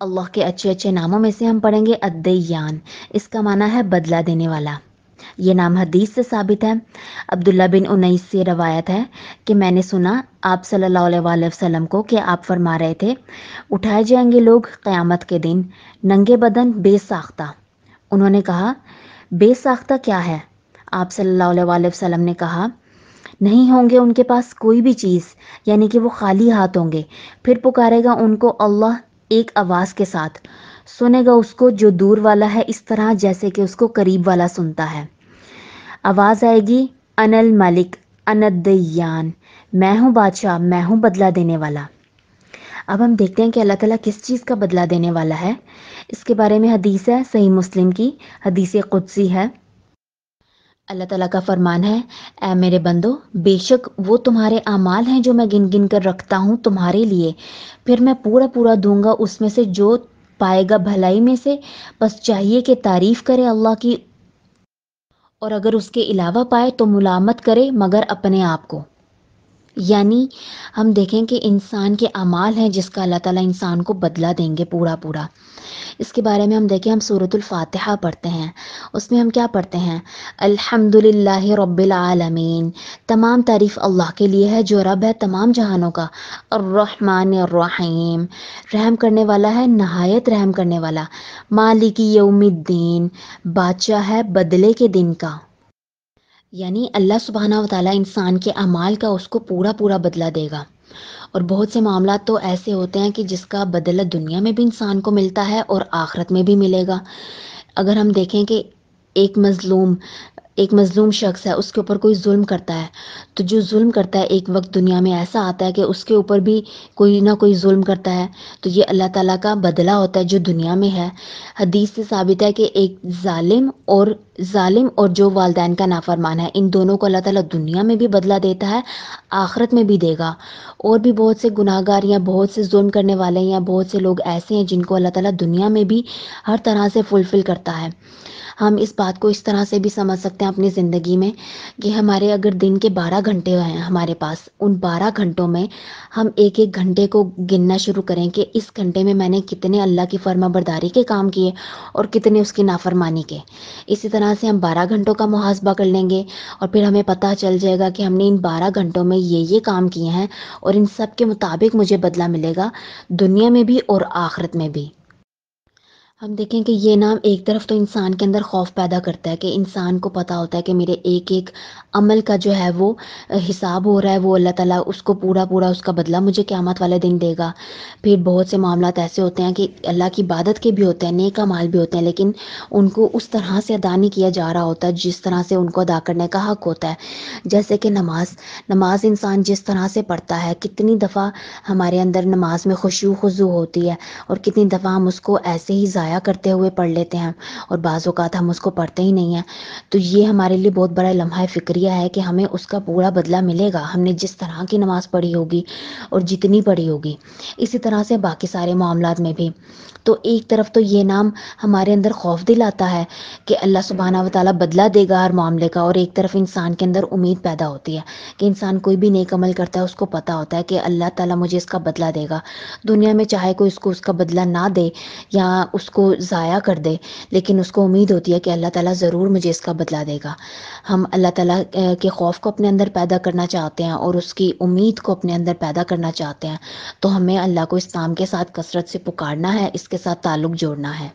अल्लाह के अच्छे अच्छे नामों में से हम पढ़ेंगे अद्दयान। इसका माना है बदला देने वाला। ये नाम हदीस से साबित है। अब्दुल्ला बिन उन्नीस से रवायत है कि मैंने सुना आप सल्लल्लाहु अलैहि वसल्लम को कि आप फरमा रहे थे, उठाए जाएँगे लोग क़यामत के दिन, नंगे बदन बेसाख्ता। उन्होंने कहा, बेसाख्ता क्या है? आप सल्लल्लाहु अलैहि वसल्लम ने कहा, नहीं होंगे उनके पास कोई भी चीज़, यानी कि वो खाली हाथ होंगे, फिर पुकारेगा उनको अल्लाह एक आवाज़ के साथ, सुनेगा उसको जो दूर वाला है इस तरह जैसे कि उसको करीब वाला सुनता है। आवाज़ आएगी, अनल मलिक, अनदयान, मैं हूँ बादशाह, मैं हूँ बदला देने वाला। अब हम देखते हैं कि अल्लाह ताला किस चीज़ का बदला देने वाला है। इसके बारे में हदीस है, सही मुस्लिम की, हदीस कुदसी है। अल्लाह ताला का फरमान है ए मेरे बंदो, बेशक वो तुम्हारे अमाल हैं जो मैं गिन गिन कर रखता हूँ तुम्हारे लिए। फिर मैं पूरा पूरा दूँगा उसमें से जो पाएगा भलाई में से। बस चाहिए कि तारीफ़ करे अल्लाह की, और अगर उसके अलावा पाए तो मुलामत करे मगर अपने आप को। यानी हम देखें कि इंसान के अमाल हैं जिसका अल्लाह ताला इंसान को बदला देंगे पूरा पूरा इसके बारे में हम देखें, हम सूरतुल फातिहा पढ़ते हैं। उसमें हम क्या पढ़ते हैं? अल्हम्दुलिल्लाह रब्बिल आलमीन। तमाम तारीफ़ अल्लाह के लिए है, जो रब है तमाम जहानों का। अर्रहमान रहीम रहम करने वाला है, नहायत रहम करने वाला। मालिकी यौमिद्दीन। बादशाह है बदले के दिन का। यानी अल्लाह सुबहाना वाली इंसान के अमाल का उसको पूरा पूरा बदला देगा। और बहुत से मामला तो ऐसे होते हैं कि जिसका बदला दुनिया में भी इंसान को मिलता है और आखरत में भी मिलेगा। अगर हम देखें कि एक मज़लूम एक मज़लूम शख्स है, उसके ऊपर कोई जुल्म करता है। तो जो जुल्म करता है, एक वक्त दुनिया में ऐसा आता है कि उसके ऊपर भी कोई ना कोई जुल्म करता है। तो ये अल्लाह ताला का बदला होता है जो दुनिया में है। हदीस से साबित है कि एक ालिम और ालिम और जो वालदेन का नाफरमान है, इन दोनों को अल्लाह ताला दुनिया में भी बदला देता है, आखरत में भी देगा। और भी बहुत से गुनाहगार या बहुत से जुल्म करने वाले या बहुत से लोग ऐसे हैं, जिनको अल्लाह ताला दुनिया में भी हर तरह से फुलफ़िल करता है। हम इस बात को इस तरह से भी समझ सकते हैं अपनी ज़िंदगी में कि हमारे अगर दिन के बारह घंटे हैं हमारे पास, उन बारह घंटों में हम एक एक घंटे को गिनना शुरू करें कि इस घंटे में मैंने कितने अल्लाह की फर्मा बरदारी के काम किए और कितने उसकी नाफरमानी के। इसी तरह से हम बारह घंटों का मुहासबा कर लेंगे और फिर हमें पता चल जाएगा कि हमने इन बारह घंटों में ये ये काम किए हैं और इन सब के मुताबिक मुझे बदला मिलेगा दुनिया में भी और आखरत में भी। हम देखें कि ये नाम एक तरफ़ तो इंसान के अंदर खौफ पैदा करता है कि इंसान को पता होता है कि मेरे एक एक अमल का जो है वो हिसाब हो रहा है, वो अल्लाह ताला उसको पूरा पूरा उसका बदला मुझे क़यामत वाले दिन देगा। फिर बहुत से मामला ऐसे होते हैं कि अल्लाह की इबादत के भी होते हैं, नेक माल भी होते हैं, लेकिन उनको उस तरह से अदा नहीं किया जा रहा होता जिस तरह से उनको अदा करने का हक होता है। जैसे कि नमाज़ नमाज़ इंसान जिस तरह से पढ़ता है, कितनी दफ़ा हमारे अंदर नमाज़ में खुशू खुजू होती है और कितनी दफ़ा हम उसको ऐसे ही ज़ाया करते हुए पढ़ लेते हैं और बाज़ात हम उसको पढ़ते ही नहीं हैं। तो ये हमारे लिए बहुत बड़ा लम्हा फ़िक्रिया है कि हमें उसका पूरा बदला मिलेगा। हमने जिस तरह की नमाज़ पढ़ी होगी और जितनी पढ़ी होगी, इसी तरह से बाकी सारे मामला में भी। तो एक तरफ़ तो ये नाम हमारे अंदर खौफ दिलाता है कि अल्लाह सुबहाना वाली बदला देगा हर मामले का, और एक तरफ़ इंसान के अंदर उम्मीद पैदा होती है कि इंसान कोई भी नेक अमल करता है, उसको पता होता है कि अल्लाह ताला मुझे इसका बदला देगा। दुनिया में चाहे कोई उसको उसका बदला ना दे या उसको ज़ाया कर दे, लेकिन उसको उम्मीद होती है कि अल्लाह ताला ज़रूर मुझे इसका बदला देगा। हम अल्लाह ताला के खौफ को अपने अंदर पैदा करना चाहते हैं और उसकी उम्मीद को अपने अंदर पैदा करना चाहते हैं तो हमें अल्लाह को इस काम के साथ कसरत से पुकारना है, इसके साथ ताल्लुक़ जोड़ना है।